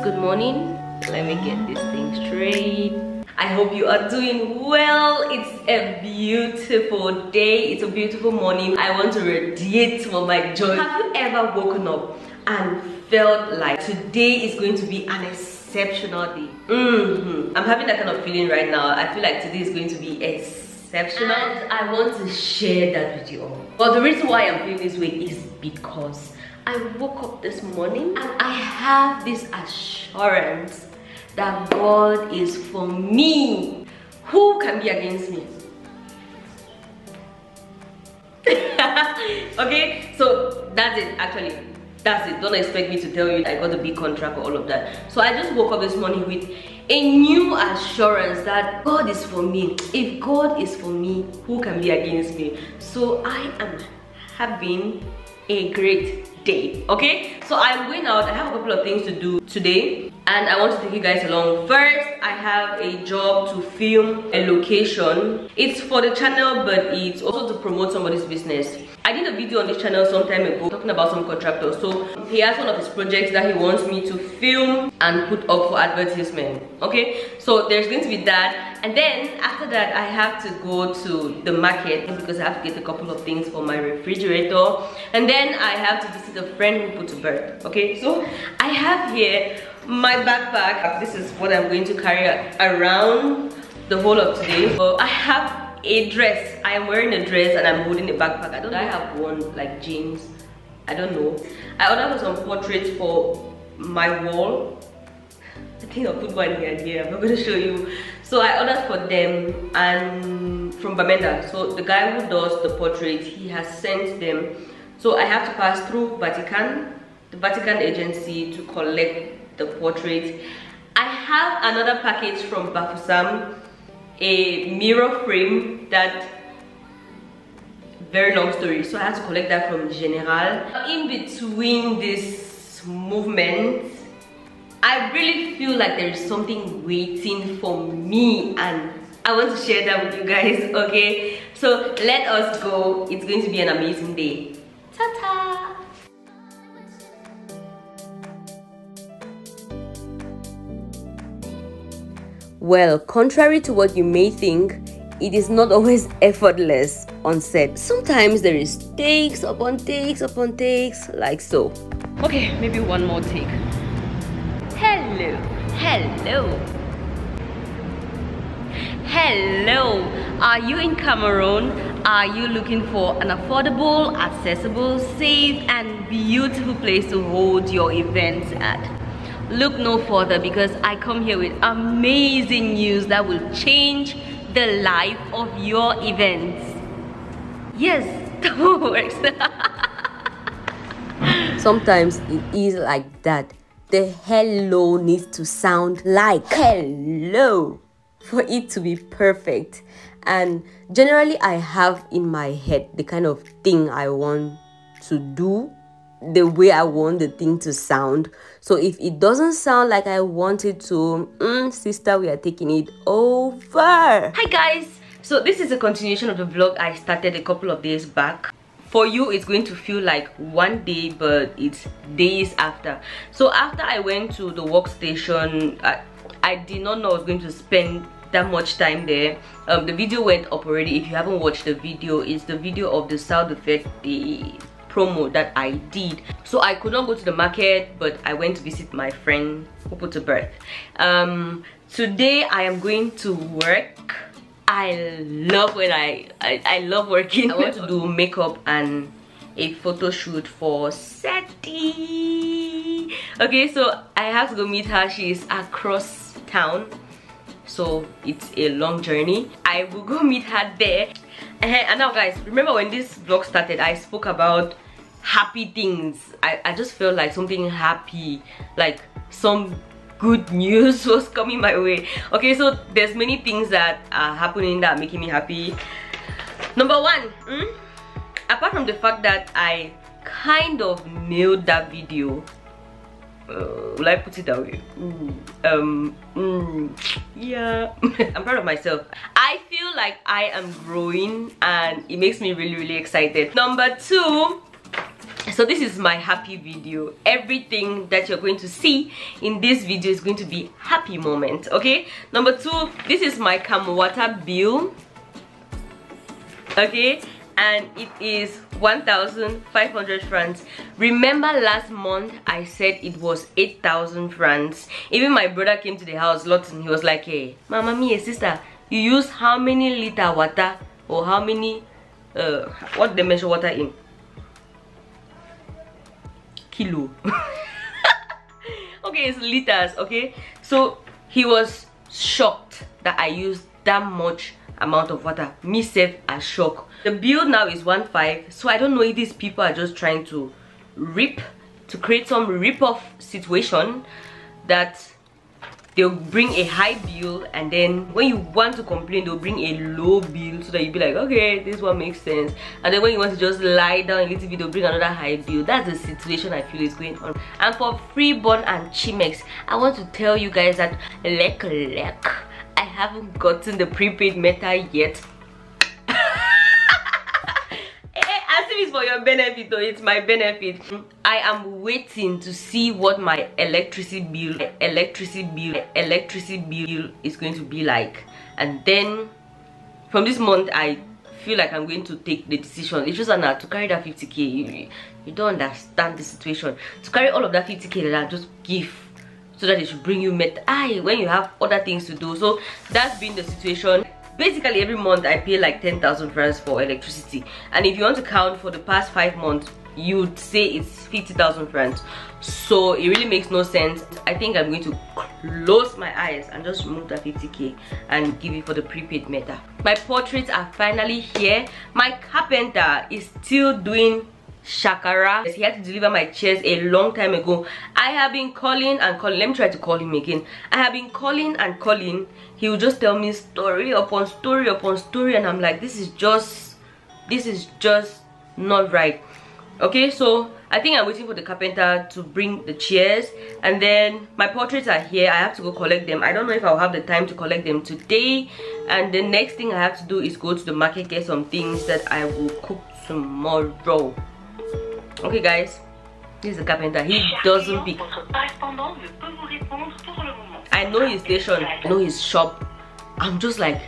Good morning. Let me get this thing straight. I hope you are doing well. It's a beautiful day. It's a beautiful morning. I want to radiate from my joy. Have you ever woken up and felt like today is going to be an exceptional day? Mm -hmm. I'm having that kind of feeling right now. I feel like today is going to be exceptional. And I want to share that with you all. But the reason why I'm feeling this way is because I woke up this morning and I have this assurance that God is for me. Who can be against me? okay, so that's it actually. That's it. Don't expect me to tell you I got a big contract or all of that. So I just woke up this morning with a new assurance that God is for me. If God is for me, who can be against me? So I am having a great day okay? So i'm going out. I have a couple of things to do today and I want to take you guys along. First, I have a job to film a location. It's for the channel, but it's also to promote somebody's business. I did a video on this channel some time ago talking about some contractors. So he has one of his projects that he wants me to film and put up for advertisement. Okay, so there's going to be that. And then after that, I have to go to the market because I have to get a couple of things for my refrigerator. And then I have to visit a friend who put to birth. Okay, so I have here my backpack. This is what i'm going to carry around the whole of today. So i have a dress. I am wearing a dress and i'm holding a backpack. I don't i have one like jeans. I don't know. I ordered some portraits for my wall. I think i'll put one here here. I'm not going to show you. So i ordered for them and from bamenda. So the guy who does the portraits he has sent them. So i have to pass through vatican the vatican agency to collect the portrait. I have another package from Bafoussam a mirror frame that very long story so i had to collect that from general. In between this movement i really feel like there is something waiting for me and i want to share that with you guys okay? So let us go. It's going to be an amazing day Well, contrary to what you may think, it is not always effortless on set. Sometimes there is takes upon takes upon takes, like so. Okay, maybe one more take. Hello, hello. Hello, are you in Cameroon? Are you looking for an affordable, accessible, safe and beautiful place to hold your events at? Look no further because I come here with amazing news that will change the life of your events. Yes, that works. Sometimes it is like that. The hello needs to sound like hello for it to be perfect. And generally, I have in my head the kind of thing I want to do the way I want the thing to sound. So if it doesn't sound like I want it to, mm, sister, we are taking it over. Hi guys! So this is a continuation of the vlog I started a couple of days back. For you, it's going to feel like one day, but it's days after. So after I went to the workstation, I, I did not know I was going to spend that much time there um, the video went up already if you haven't watched the video it's the video of the South effect the promo that I did. So I could not go to the market, but I went to visit my friend who put to birth. Um, today I am going to work. I love when I, I, I love working. I want to do makeup and a photo shoot for Seti. Okay, so I have to go meet her. She is across town so it's a long journey i will go meet her there and now guys remember when this vlog started i spoke about happy things i i just felt like something happy like some good news was coming my way okay so there's many things that are happening that are making me happy number one mm, apart from the fact that i kind of nailed that video uh, will I put it that way? Um, mm, yeah, I'm proud of myself. I feel like I am growing and it makes me really, really excited. Number two, so this is my happy video. Everything that you're going to see in this video is going to be happy moment okay? Number two this is my Camwater bill okay? And it is 1500 francs. Remember last month i said it was 8000 francs? Even my brother came to the house lots and he was like hey mama me sister you use how many liter water or how many uh what they measure water in kilo. Okay it's liters okay? So he was shocked that i used that much amount of water. Me self a shock. The bill now is one five so i don't know if these people are just trying to rip to create some rip-off situation that they'll bring a high bill and then when you want to complain they'll bring a low bill so that you'll be like okay this one makes sense. And then when you want to just lie down a little bit they'll bring another high bill. That's the situation i feel is going on. And for freeborn and chimex i want to tell you guys that lek lek i haven't gotten the prepaid meta yet it's for your benefit though. It's my benefit. I am waiting to see what my electricity bill electricity bill electricity bill is going to be like. And then from this month i feel like i'm going to take the decision. It's just not to carry that 50k you, you don't understand the situation. To carry all of that 50k that i just give so that it should bring you met I when you have other things to do. So that's been the situation basically every month i pay like 10,000 francs for electricity. And if you want to count for the past five months you'd say it's 50,000 francs. So it really makes no sense. I think i'm going to close my eyes and just remove that 50k and give it for the prepaid meter my portraits are finally here. My carpenter is still doing shakara he had to deliver my chairs a long time ago. I have been calling and calling. Let me try to call him again. I have been calling and calling. He will just tell me story upon story upon story and i'm like this is just this is just not right. Okay so i think i'm waiting for the carpenter to bring the chairs and then my portraits are here. I have to go collect them. I don't know if i'll have the time to collect them today. And the next thing i have to do is go to the market get some things that i will cook tomorrow okay guys. This is the carpenter. He doesn't pick. i know his station. I know his shop. I'm just like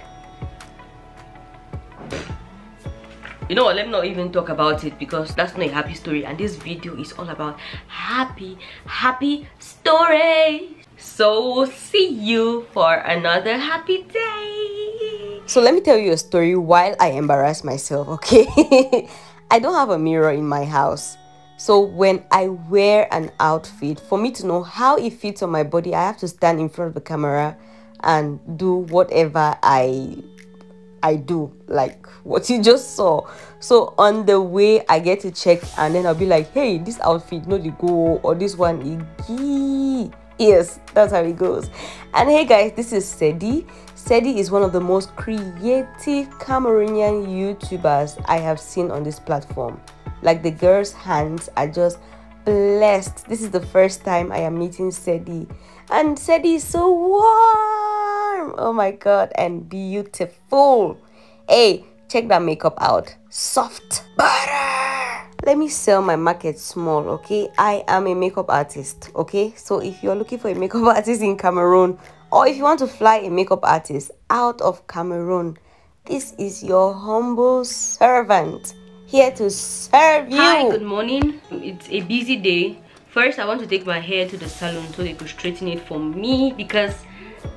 you know what? Let me not even talk about it because that's not a happy story. And this video is all about happy happy story. So see you for another happy day. So let me tell you a story while i embarrass myself okay? I don't have a mirror in my house so when I wear an outfit, for me to know how it fits on my body, I have to stand in front of the camera and do whatever I I do, like what you just saw. So on the way, I get to check and then I'll be like, hey, this outfit, no, the go, or this one, iggy. Yes, that's how it goes. And hey guys, this is Sedi. Sedi is one of the most creative Cameroonian YouTubers I have seen on this platform like the girl's hands are just blessed. This is the first time i am meeting sedi. And sedi is so warm. Oh my god. And beautiful. Hey check that makeup out. Soft butter. Let me sell my market small okay? I am a makeup artist okay? So if you're looking for a makeup artist in cameroon or if you want to fly a makeup artist out of cameroon this is your humble servant here to serve you. Hi, good morning. It's a busy day. First, I want to take my hair to the salon so they could straighten it for me because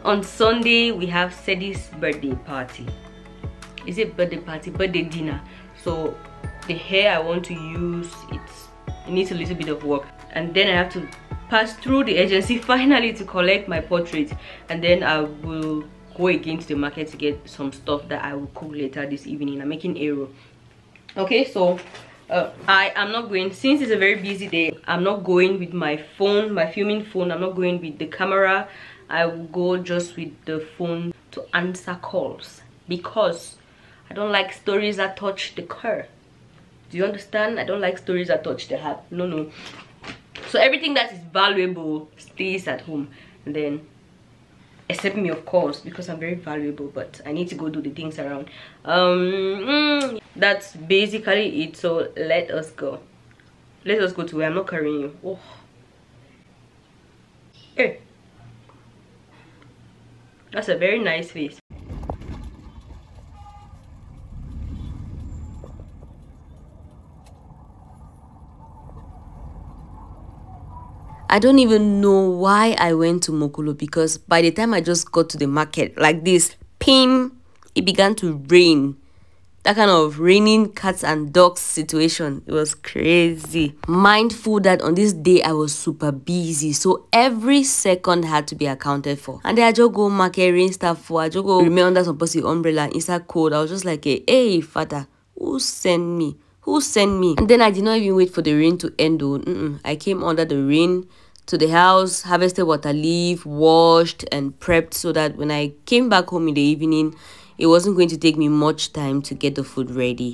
on Sunday we have Sedi's birthday party. Is it birthday party? Birthday dinner. So the hair I want to use, it's, it needs a little bit of work. And then I have to pass through the agency finally to collect my portrait and then I will go again to the market to get some stuff that I will cook later this evening. I'm making eru okay so uh, i am not going since it's a very busy day i'm not going with my phone my filming phone i'm not going with the camera. I will go just with the phone to answer calls because i don't like stories that touch the car. Do you understand? I don't like stories that touch the heart. No no. So everything that is valuable stays at home. And then except me of course because i'm very valuable but i need to go do the things around. Um mm, that's basically it. So let us go. Let us go to where i'm not carrying you. Oh. Hey. That's a very nice face I don't even know why I went to Mokolo because by the time I just got to the market like this, pim, it began to rain. That kind of raining cats and dogs situation. It was crazy. Mindful that on this day I was super busy. So every second had to be accounted for. And then I just go market rain stuff for. I just go remain under some pussy umbrella inside cold. I was just like, hey, father, who sent me? Who sent me? And then I did not even wait for the rain to end. Mm -mm. I came under the rain to the house, harvested water leaf, washed and prepped so that when I came back home in the evening, it wasn't going to take me much time to get the food ready.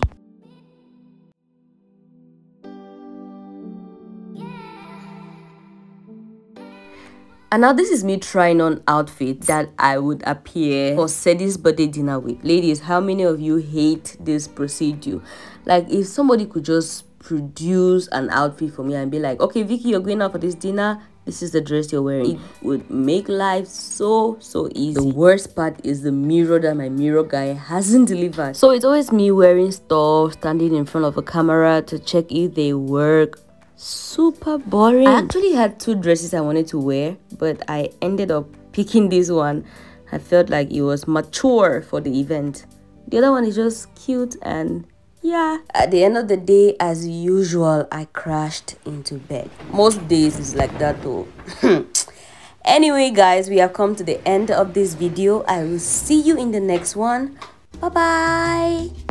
And now this is me trying on outfits that I would appear for Seddy's birthday dinner with. Ladies, how many of you hate this procedure? Like if somebody could just produce an outfit for me and be like, okay, Vicky, you're going out for this dinner. This is the dress you're wearing. It would make life so, so easy. The worst part is the mirror that my mirror guy hasn't delivered. So it's always me wearing stuff, standing in front of a camera to check if they work super boring. I actually had two dresses I wanted to wear, but I ended up picking this one. I felt like it was mature for the event. The other one is just cute and yeah. At the end of the day, as usual, I crashed into bed. Most days is like that though. anyway, guys, we have come to the end of this video. I will see you in the next one. Bye-bye.